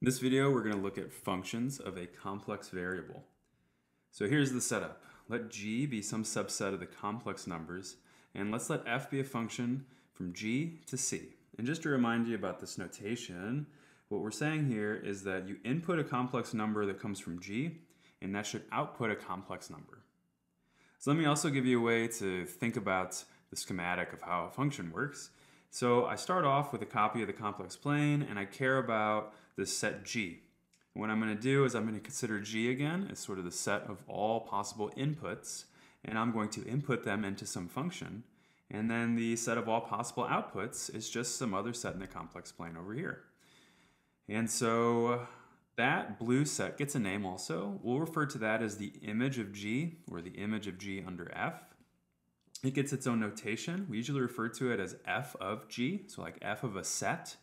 In this video, we're going to look at functions of a complex variable. So here's the setup. Let g be some subset of the complex numbers, and let's let f be a function from g to c. And just to remind you about this notation, what we're saying here is that you input a complex number that comes from g, and that should output a complex number. So let me also give you a way to think about the schematic of how a function works. So I start off with a copy of the complex plane, and I care about this set G. What I'm going to do is I'm going to consider G again as sort of the set of all possible inputs, and I'm going to input them into some function. And then the set of all possible outputs is just some other set in the complex plane over here. And so that blue set gets a name also. We'll refer to that as the image of G, or the image of G under F. It gets its own notation. We usually refer to it as f of g, so like f of a set.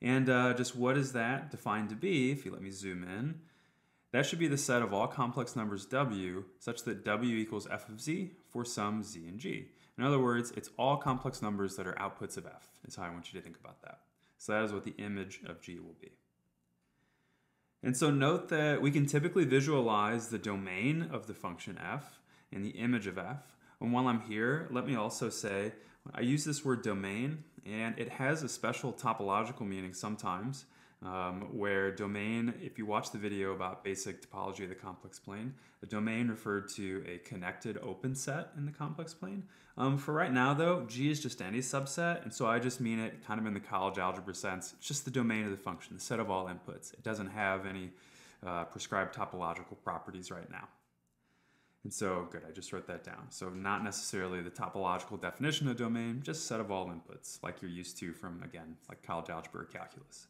And uh, just what is that defined to be, if you let me zoom in, that should be the set of all complex numbers w such that w equals f of z for some z and g. In other words, it's all complex numbers that are outputs of f, is how I want you to think about that. So that is what the image of g will be. And so note that we can typically visualize the domain of the function f and the image of f and while I'm here, let me also say, I use this word domain, and it has a special topological meaning sometimes, um, where domain, if you watch the video about basic topology of the complex plane, a domain referred to a connected open set in the complex plane. Um, for right now though, G is just any subset, and so I just mean it kind of in the college algebra sense. It's just the domain of the function, the set of all inputs. It doesn't have any uh, prescribed topological properties right now. And so, good, I just wrote that down. So not necessarily the topological definition of domain, just set of all inputs, like you're used to from, again, like college algebra or calculus.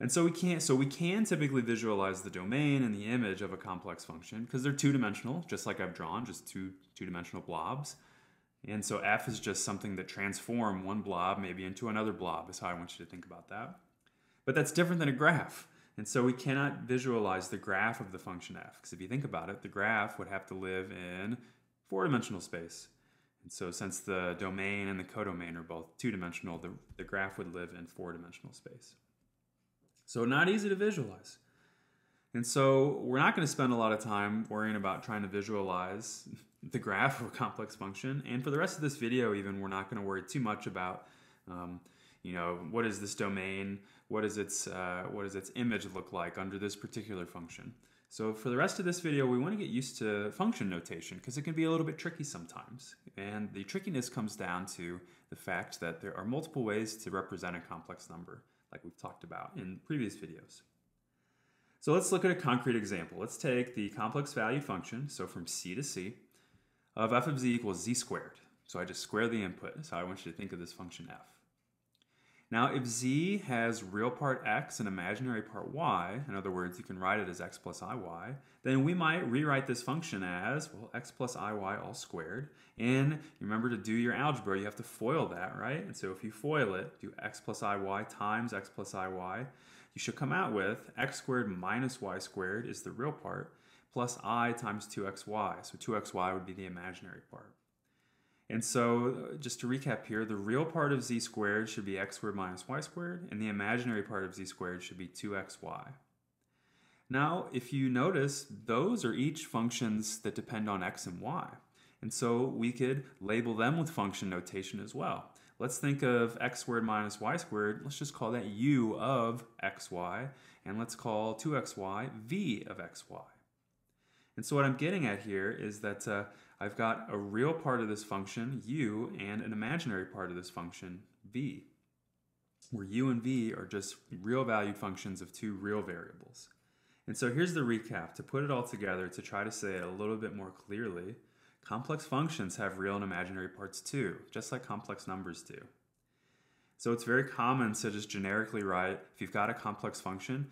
And so we can't, so we can typically visualize the domain and the image of a complex function because they're two-dimensional, just like I've drawn, just two two-dimensional blobs. And so f is just something that transform one blob maybe into another blob is how I want you to think about that. But that's different than a graph. And so we cannot visualize the graph of the function f, because if you think about it, the graph would have to live in four-dimensional space. And so since the domain and the codomain are both two-dimensional, the, the graph would live in four-dimensional space. So not easy to visualize. And so we're not going to spend a lot of time worrying about trying to visualize the graph of a complex function. And for the rest of this video even, we're not going to worry too much about um, you know, what is this domain? What is its, uh, what does its image look like under this particular function? So for the rest of this video, we want to get used to function notation because it can be a little bit tricky sometimes. And the trickiness comes down to the fact that there are multiple ways to represent a complex number, like we've talked about in previous videos. So let's look at a concrete example. Let's take the complex value function, so from c to c, of f of z equals z squared. So I just square the input. So I want you to think of this function f. Now, if z has real part x and imaginary part y, in other words, you can write it as x plus iy, then we might rewrite this function as, well, x plus iy all squared. And remember to do your algebra, you have to FOIL that, right? And so if you FOIL it, do x plus iy times x plus iy, you should come out with x squared minus y squared is the real part, plus i times 2xy. So 2xy would be the imaginary part. And so, uh, just to recap here, the real part of z squared should be x squared minus y squared, and the imaginary part of z squared should be 2xy. Now, if you notice, those are each functions that depend on x and y. And so we could label them with function notation as well. Let's think of x squared minus y squared. Let's just call that u of xy, and let's call 2xy v of xy. And so what I'm getting at here is that uh, I've got a real part of this function, u, and an imaginary part of this function, v, where u and v are just real valued functions of two real variables. And so here's the recap. To put it all together, to try to say it a little bit more clearly, complex functions have real and imaginary parts too, just like complex numbers do. So it's very common to just generically write, if you've got a complex function,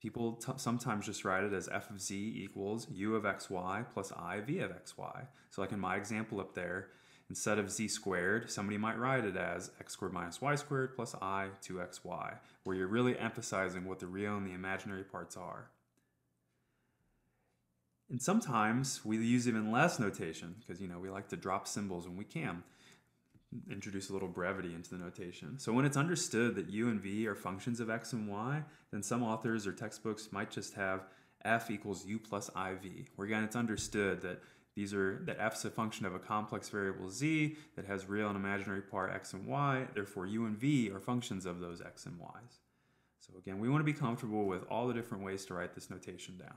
People sometimes just write it as f of z equals u of xy plus i v of xy. So like in my example up there, instead of z squared, somebody might write it as x squared minus y squared plus i 2xy, where you're really emphasizing what the real and the imaginary parts are. And sometimes we use even less notation because you know we like to drop symbols when we can. Introduce a little brevity into the notation. So when it's understood that u and v are functions of x and y, then some authors or textbooks might just have f equals u plus iv, where again it's understood that these are that f is a function of a complex variable z that has real and imaginary part x and y, therefore u and v are functions of those x and y's. So again, we want to be comfortable with all the different ways to write this notation down.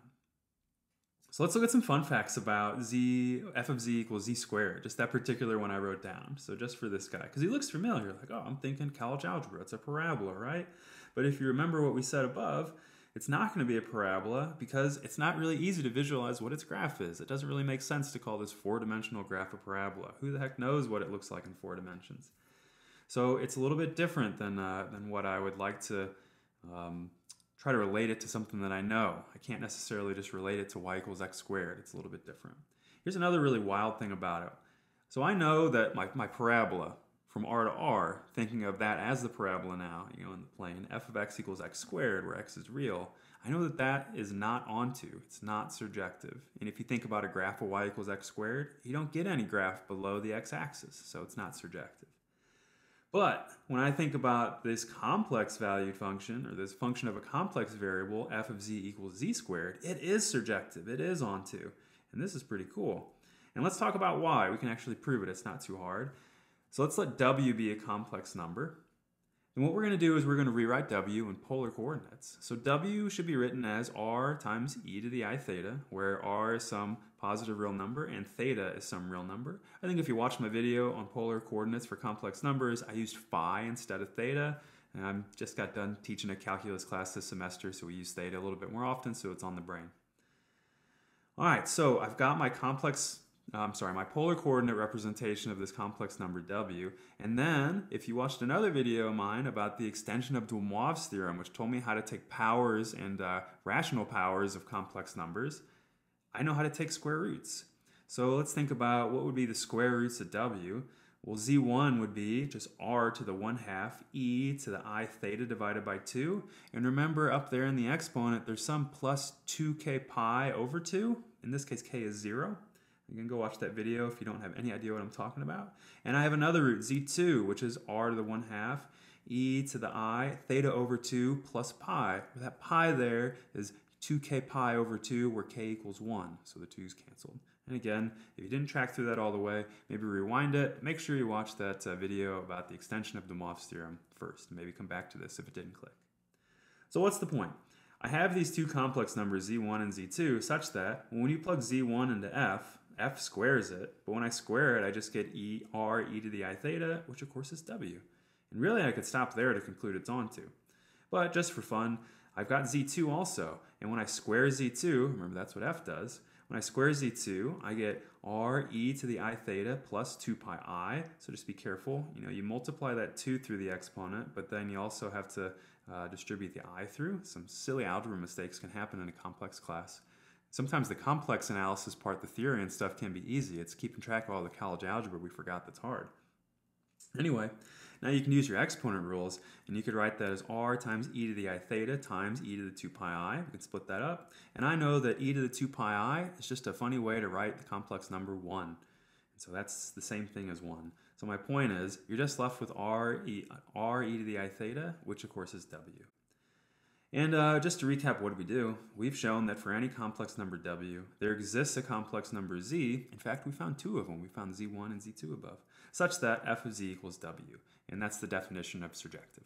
So let's look at some fun facts about z, f of z equals z squared, just that particular one I wrote down. So just for this guy, because he looks familiar, like, oh, I'm thinking college algebra, it's a parabola, right? But if you remember what we said above, it's not going to be a parabola because it's not really easy to visualize what its graph is. It doesn't really make sense to call this four-dimensional graph a parabola. Who the heck knows what it looks like in four dimensions? So it's a little bit different than, uh, than what I would like to um, try to relate it to something that I know. I can't necessarily just relate it to y equals x squared. It's a little bit different. Here's another really wild thing about it. So I know that my, my parabola from r to r, thinking of that as the parabola now, you know, in the plane, f of x equals x squared, where x is real, I know that that is not onto, it's not surjective. And if you think about a graph of y equals x squared, you don't get any graph below the x-axis, so it's not surjective. But when I think about this complex valued function, or this function of a complex variable, f of z equals z squared, it is surjective, it is onto. And this is pretty cool. And let's talk about why. We can actually prove it, it's not too hard. So let's let w be a complex number. And what we're going to do is we're going to rewrite w in polar coordinates. So w should be written as r times e to the i theta, where r is some positive real number and theta is some real number. I think if you watched my video on polar coordinates for complex numbers, I used phi instead of theta. And I just got done teaching a calculus class this semester, so we use theta a little bit more often, so it's on the brain. All right, so I've got my complex I'm sorry, my polar coordinate representation of this complex number w. And then, if you watched another video of mine about the extension of de Moivre's theorem, which told me how to take powers and uh, rational powers of complex numbers, I know how to take square roots. So let's think about what would be the square roots of w. Well, z1 would be just r to the 1 half e to the i theta divided by 2. And remember up there in the exponent, there's some plus 2k pi over 2. In this case, k is 0. You can go watch that video if you don't have any idea what I'm talking about. And I have another root, z2, which is r to the 1 half e to the i theta over 2 plus pi. That pi there is 2k pi over 2 where k equals 1, so the 2's canceled. And again, if you didn't track through that all the way, maybe rewind it. Make sure you watch that uh, video about the extension of de Moivre's theorem first, maybe come back to this if it didn't click. So what's the point? I have these two complex numbers, z1 and z2, such that when you plug z1 into f, f squares it, but when I square it, I just get e r e to the i theta, which of course is w. And really I could stop there to conclude it's onto. But just for fun, I've got z2 also, and when I square z2, remember that's what f does, when I square z2, I get r e to the i theta plus 2 pi i, so just be careful. You know, you multiply that 2 through the exponent, but then you also have to uh, distribute the i through. Some silly algebra mistakes can happen in a complex class sometimes the complex analysis part, the theory and stuff can be easy. It's keeping track of all the college algebra we forgot that's hard. Anyway, now you can use your exponent rules, and you could write that as r times e to the i theta times e to the 2 pi i. We can split that up. And I know that e to the 2 pi i is just a funny way to write the complex number 1. And so that's the same thing as 1. So my point is, you're just left with r e, r e to the i theta, which of course is w. And uh, just to recap what we do, we've shown that for any complex number w, there exists a complex number z. In fact, we found two of them. We found z1 and z2 above, such that f of z equals w. And that's the definition of surjective.